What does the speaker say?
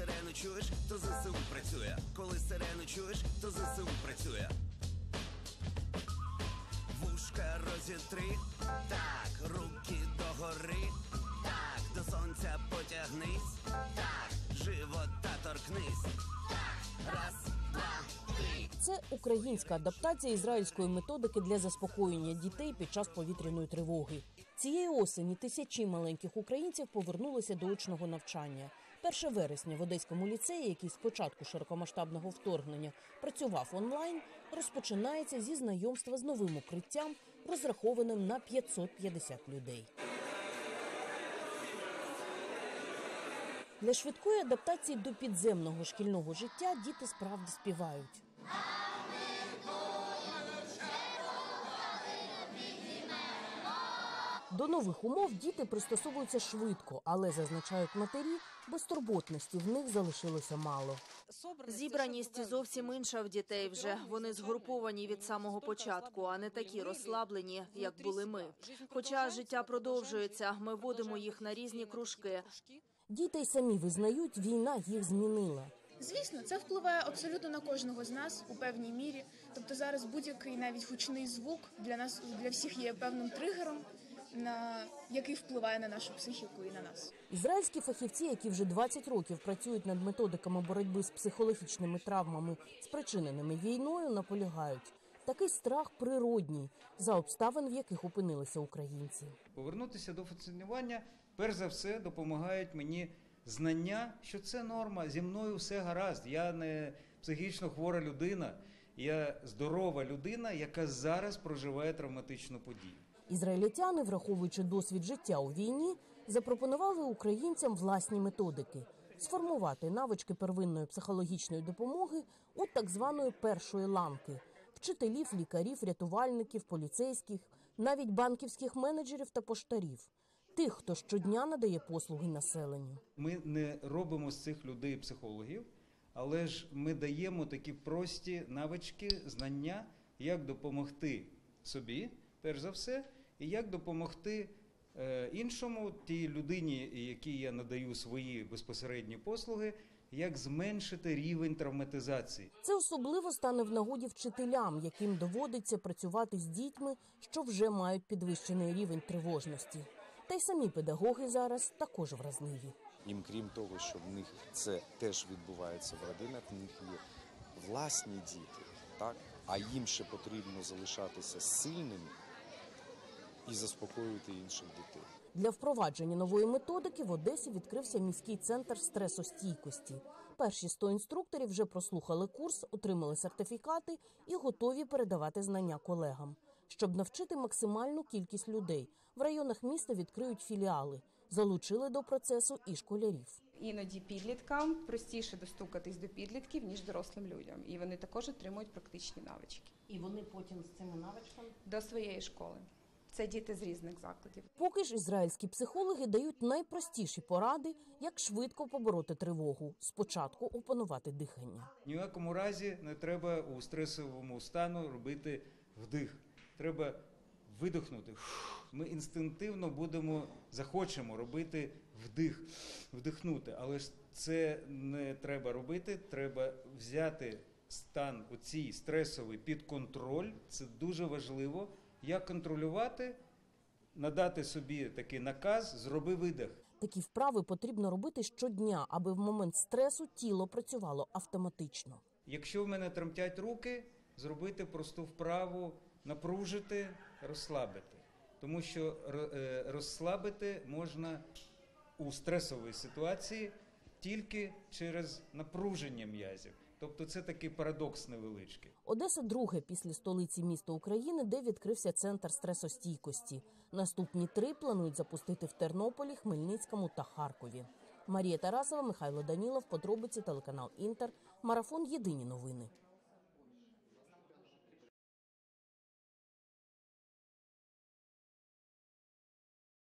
сирену чуєш, то ЗСУ працює. Коли сирену чуєш, то ЗСУ працює. Вушка розітри, так, руки догори, так, до сонця потягнись, так, живота торкнись, так, раз, два. Це українська адаптація ізраїльської методики для заспокоєння дітей під час повітряної тривоги. Цієї осені тисячі маленьких українців повернулися до очного навчання. 1 вересня в Одеському ліцеї, який з початку широкомасштабного вторгнення працював онлайн, розпочинається зі знайомства з новим укриттям, розрахованим на 550 людей. Для швидкої адаптації до підземного шкільного життя діти справді співають. До нових умов діти пристосовуються швидко, але зазначають матері, безтурботності в них залишилося мало. Зібраність зовсім інша в дітей вже. Вони згруповані від самого початку, а не такі розслаблені, як були ми. Хоча життя продовжується, ми водимо їх на різні кружки. Діти й самі визнають, війна їх змінила. Звісно, це впливає абсолютно на кожного з нас у певній мірі. Тобто зараз будь-який навіть гучний звук для нас для всіх є певним тригером, на який впливає на нашу психіку і на нас. Ізраїльські фахівці, які вже 20 років працюють над методиками боротьби з психологічними травмами, спричиненими війною, наполягають. Такий страх природній за обставин, в яких опинилися українці. Повернутися до функціонування, перш за все, допомагають мені знання, що це норма, зі мною все гаразд. Я не психічно хвора людина, я здорова людина, яка зараз проживає травматичну подію. Ізраїльтяни, враховуючи досвід життя у війні, запропонували українцям власні методики сформувати навички первинної психологічної допомоги у так званої першої ланки вчителів, лікарів, рятувальників, поліцейських, навіть банківських менеджерів та поштарів, тих, хто щодня надає послуги населенню. Ми не робимо з цих людей психологів, але ж ми даємо такі прості навички, знання, як допомогти собі, перш за все, і як допомогти е, іншому, тій людині, якій я надаю свої безпосередні послуги, як зменшити рівень травматизації. Це особливо стане в нагоді вчителям, яким доводиться працювати з дітьми, що вже мають підвищений рівень тривожності. Та й самі педагоги зараз також вразливі. Їм, крім того, що в них це теж відбувається в родинах, в них є власні діти, так? а їм ще потрібно залишатися сильними і заспокоювати інших дітей. Для впровадження нової методики в Одесі відкрився міський центр стресостійкості. Перші 100 інструкторів вже прослухали курс, отримали сертифікати і готові передавати знання колегам. Щоб навчити максимальну кількість людей, в районах міста відкриють філіали, залучили до процесу і школярів. Іноді підліткам простіше достукатись до підлітків ніж дорослим людям, і вони також отримують практичні навички І вони потім з цими навичками до своєї школи. Це діти з різних закладів. Поки ж ізраїльські психологи дають найпростіші поради, як швидко побороти тривогу. Спочатку опанувати дихання. Ні в якому разі не треба у стресовому стану робити вдих. Треба видихнути. Ми інстинктивно будемо, захочемо робити вдих, вдихнути. Але ж це не треба робити. Треба взяти стан оцій стресовий під контроль. Це дуже важливо. Як контролювати, надати собі такий наказ, зроби видих. Такі вправи потрібно робити щодня, аби в момент стресу тіло працювало автоматично. Якщо в мене тремтять руки, зробити просту вправу, напружити, розслабити. Тому що е, розслабити можна у стресовій ситуації тільки через напруження м'язів. Тобто це такий парадокс невеличкий. Одеса друге після столиці міста України, де відкрився центр стресостійкості. Наступні три планують запустити в Тернополі, Хмельницькому та Харкові. Марія Тарасова, Михайло Данілов, подробиці телеканал Інтер, марафон Єдині новини.